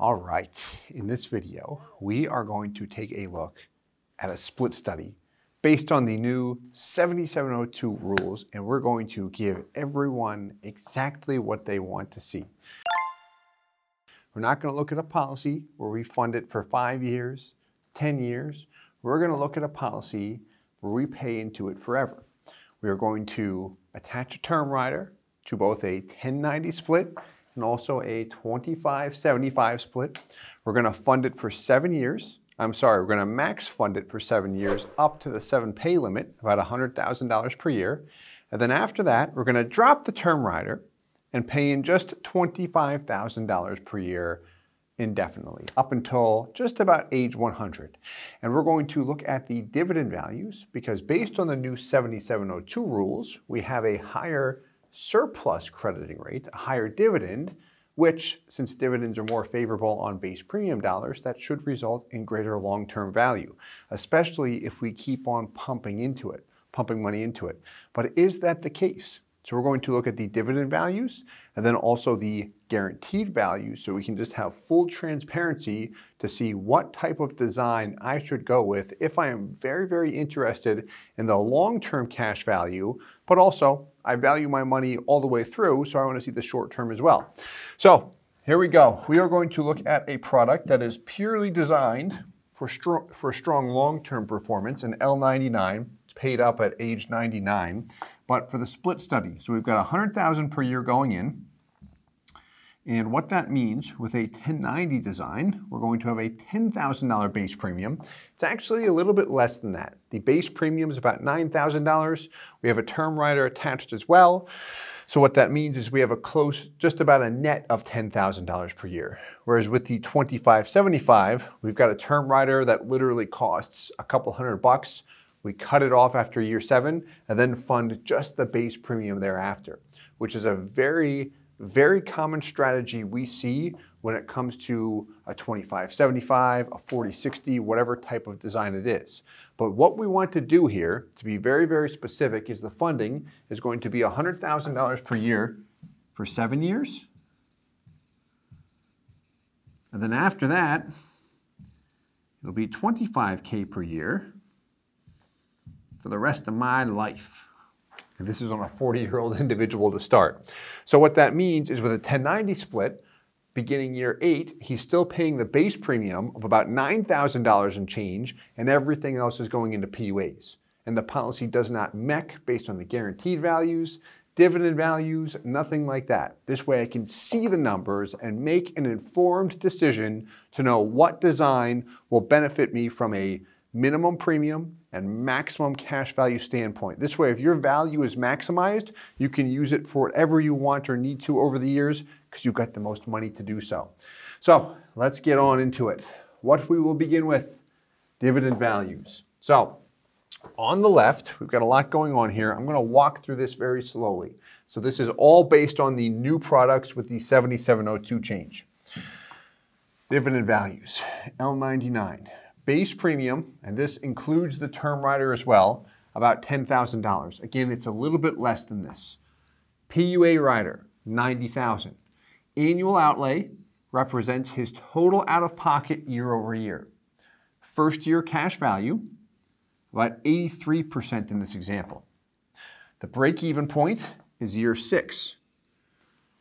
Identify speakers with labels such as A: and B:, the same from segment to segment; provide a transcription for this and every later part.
A: All right, in this video, we are going to take a look at a split study based on the new 7702 rules, and we're going to give everyone exactly what they want to see. We're not going to look at a policy where we fund it for five years, 10 years. We're going to look at a policy where we pay into it forever. We are going to attach a term rider to both a 1090 split and also a 25-75 split. We're going to fund it for seven years. I'm sorry, we're going to max fund it for seven years up to the seven pay limit, about $100,000 per year. And then after that, we're going to drop the term rider and pay in just $25,000 per year indefinitely, up until just about age 100. And we're going to look at the dividend values because based on the new 7702 rules, we have a higher surplus crediting rate, a higher dividend, which, since dividends are more favorable on base premium dollars, that should result in greater long-term value, especially if we keep on pumping into it, pumping money into it. But is that the case? So we're going to look at the dividend values and then also the guaranteed value so we can just have full transparency to see what type of design I should go with if I am very, very interested in the long-term cash value, but also I value my money all the way through, so I want to see the short term as well. So here we go. We are going to look at a product that is purely designed for, strong, for strong long-term performance, an L99. It's paid up at age 99 but for the split study. So we've got 100,000 per year going in. And what that means with a 1090 design, we're going to have a $10,000 base premium. It's actually a little bit less than that. The base premium is about $9,000. We have a term rider attached as well. So what that means is we have a close, just about a net of $10,000 per year. Whereas with the 2575, we've got a term rider that literally costs a couple hundred bucks we cut it off after year seven and then fund just the base premium thereafter, which is a very, very common strategy we see when it comes to a 2575, a 4060, whatever type of design it is. But what we want to do here, to be very, very specific, is the funding is going to be $100,000 per year for seven years. And then after that, it'll be 25K per year for the rest of my life. This is on a 40 year old individual to start. So, what that means is with a 1090 split, beginning year eight, he's still paying the base premium of about $9,000 and change, and everything else is going into PUAs. And the policy does not MEC based on the guaranteed values, dividend values, nothing like that. This way I can see the numbers and make an informed decision to know what design will benefit me from a minimum premium and maximum cash value standpoint. This way, if your value is maximized, you can use it for whatever you want or need to over the years because you've got the most money to do so. So let's get on into it. What we will begin with, dividend values. So on the left, we've got a lot going on here. I'm gonna walk through this very slowly. So this is all based on the new products with the 7702 change. Dividend values, L99 base premium, and this includes the term rider as well, about $10,000. Again, it's a little bit less than this. PUA rider, 90,000. Annual outlay represents his total out-of-pocket year over year. First year cash value, about 83% in this example. The break-even point is year six.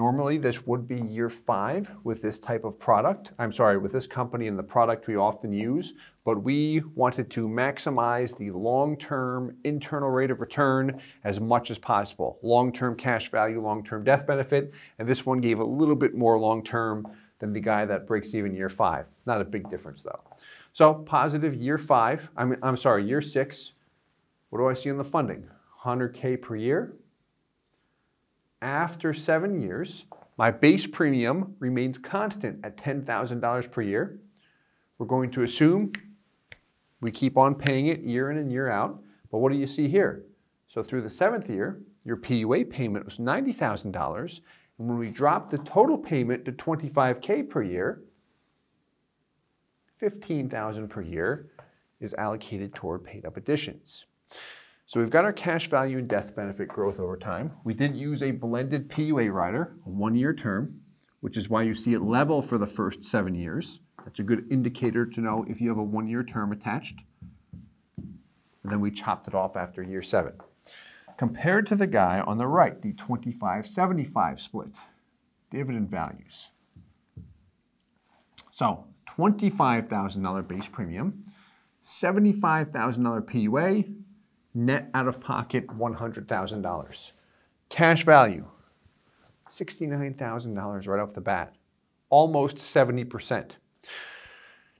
A: Normally, this would be year five with this type of product. I'm sorry, with this company and the product we often use, but we wanted to maximize the long-term internal rate of return as much as possible. Long-term cash value, long-term death benefit, and this one gave a little bit more long-term than the guy that breaks even year five. Not a big difference though. So positive year five, I'm, I'm sorry, year six. What do I see in the funding? 100K per year, after seven years, my base premium remains constant at $10,000 per year. We're going to assume we keep on paying it year in and year out. But what do you see here? So through the seventh year, your PUA payment was $90,000. And when we drop the total payment to 25K per year, 15,000 per year is allocated toward paid up additions. So we've got our cash value and death benefit growth over time. We did use a blended PUA rider, a one-year term. which is why you see it level for the first seven years. That's a good indicator to know if you have a one-year term attached. And then we chopped it off after year seven. Compared to the guy on the right, the 25-75 split, dividend values. So $25,000 base premium, $75,000 PUA, net out of pocket $100,000. Cash value, $69,000 right off the bat, almost 70%.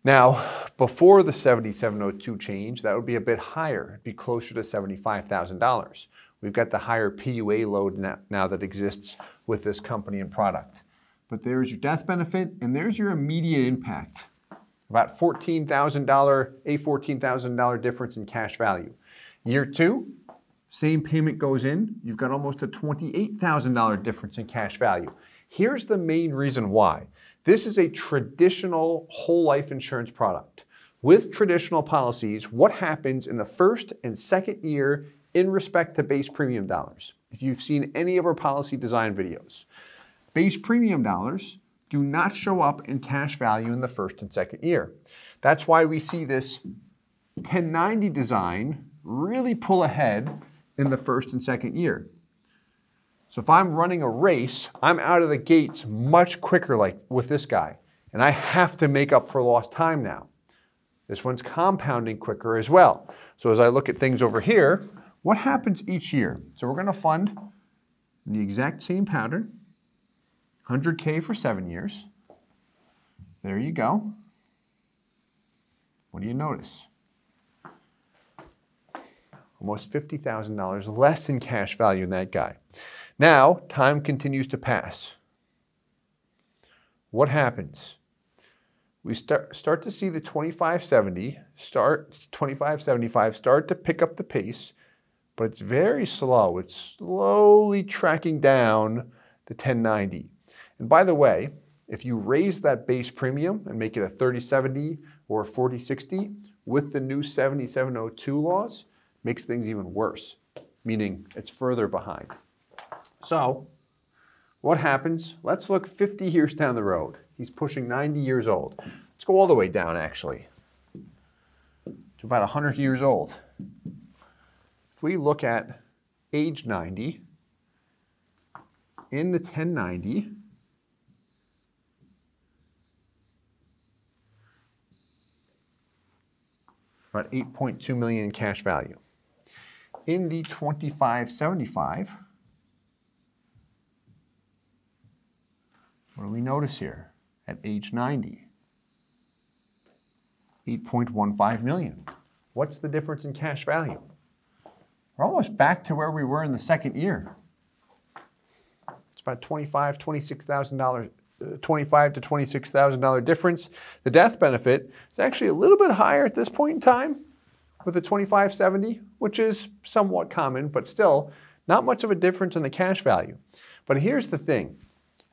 A: Now, before the 7702 change, that would be a bit higher. It'd be closer to $75,000. We've got the higher PUA load now, now that exists with this company and product. But there's your death benefit and there's your immediate impact. About $14,000, a $14,000 difference in cash value. Year two, same payment goes in, you've got almost a $28,000 difference in cash value. Here's the main reason why. This is a traditional whole life insurance product. With traditional policies, what happens in the first and second year in respect to base premium dollars? If you've seen any of our policy design videos, base premium dollars do not show up in cash value in the first and second year. That's why we see this 1090 design really pull ahead in the first and second year. So if I'm running a race, I'm out of the gates much quicker like with this guy. And I have to make up for lost time now. This one's compounding quicker as well. So as I look at things over here, what happens each year? So we're gonna fund the exact same pattern, 100K for seven years. There you go. What do you notice? Almost $50,000 less in cash value in that guy. Now, time continues to pass. What happens? We start, start to see the 2570 start 2575 start to pick up the pace, but it's very slow. It's slowly tracking down the 1090. And by the way, if you raise that base premium and make it a 3070 or a 4060 with the new 7702 laws, makes things even worse, meaning it's further behind. So, what happens? Let's look 50 years down the road. He's pushing 90 years old. Let's go all the way down, actually, to about 100 years old. If we look at age 90, in the 1090, about 8.2 million in cash value in the 2575, what do we notice here at age 90? 8.15 million. What's the difference in cash value? We're almost back to where we were in the second year. It's about 25, 26,000 dollars. Uh, 25 to $26,000 difference. The death benefit is actually a little bit higher at this point in time, with a 2570, which is somewhat common, but still not much of a difference in the cash value. But here's the thing.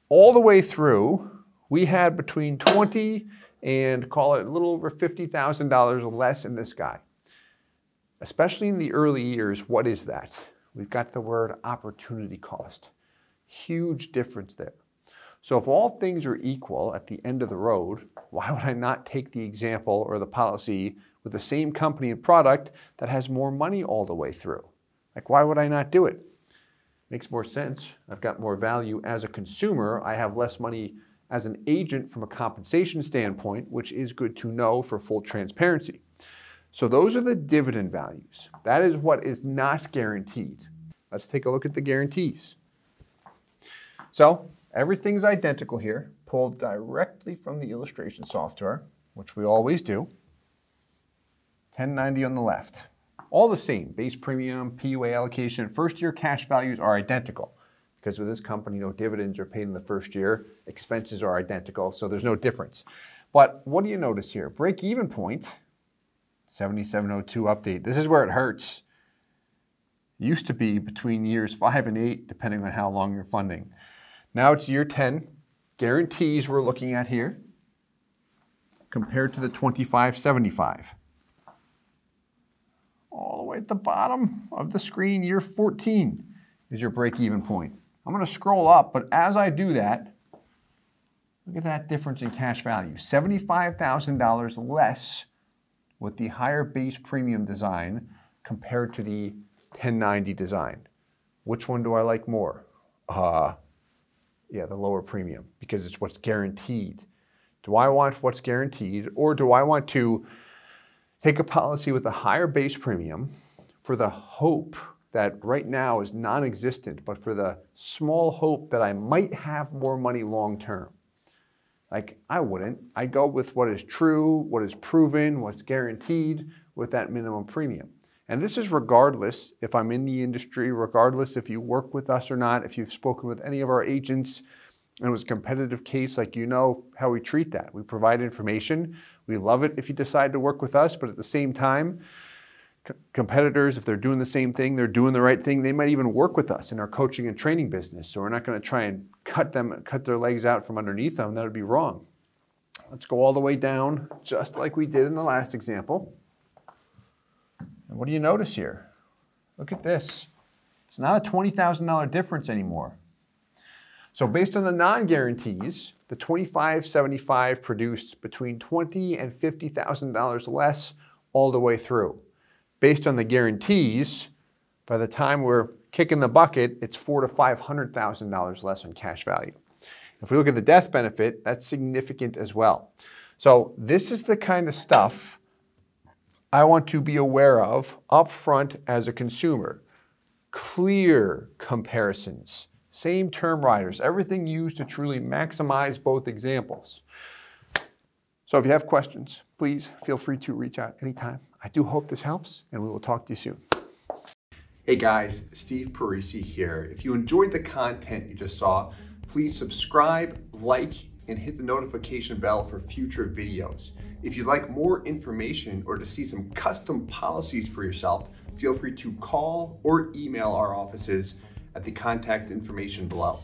A: All the way through, we had between 20 and call it a little over $50,000 or less in this guy. Especially in the early years, what is that? We've got the word opportunity cost. Huge difference there. So if all things are equal at the end of the road, why would I not take the example or the policy with the same company and product that has more money all the way through. Like, why would I not do it? Makes more sense. I've got more value as a consumer. I have less money as an agent from a compensation standpoint, which is good to know for full transparency. So those are the dividend values. That is what is not guaranteed. Let's take a look at the guarantees. So everything's identical here, pulled directly from the illustration software, which we always do. 1090 on the left. All the same, base premium, PUA allocation, first year cash values are identical because with this company, no dividends are paid in the first year, expenses are identical, so there's no difference. But what do you notice here? Break even point, 7702 update. This is where it hurts. Used to be between years five and eight, depending on how long you're funding. Now it's year 10. Guarantees we're looking at here compared to the 2575 all the way at the bottom of the screen, year 14 is your break-even point. I'm going to scroll up, but as I do that, Look at that difference in cash value. $75,000 less with the higher base premium design compared to the 1090 design. Which one do I like more? Uh, yeah, the lower premium because it's what's guaranteed. Do I want what's guaranteed or do I want to take a policy with a higher base premium for the hope that right now is non-existent, but for the small hope that I might have more money long term? Like, I wouldn't. I'd go with what is true, what is proven, what's guaranteed with that minimum premium. And this is regardless if I'm in the industry, regardless if you work with us or not, if you've spoken with any of our agents and it was a competitive case, like you know how we treat that. We provide information. We love it if you decide to work with us, but at the same time, competitors, if they're doing the same thing, they're doing the right thing, they might even work with us in our coaching and training business. So we're not going to try and cut them, cut their legs out from underneath them. That would be wrong. Let's go all the way down, just like we did in the last example. And what do you notice here? Look at this. It's not a $20,000 difference anymore. So based on the non-guarantees, the 2575 produced between 20 and $50,000 less all the way through. Based on the guarantees, by the time we're kicking the bucket, it's four to $500,000 less in cash value. If we look at the death benefit, that's significant as well. So this is the kind of stuff I want to be aware of upfront as a consumer. Clear comparisons, same term riders, everything used to truly maximize both examples. So if you have questions, please feel free to reach out anytime. I do hope this helps, and we will talk to you soon. Hey guys, Steve Parisi here. If you enjoyed the content you just saw, please subscribe, like, and hit the notification bell for future videos. If you'd like more information or to see some custom policies for yourself, feel free to call or email our offices at the contact information below.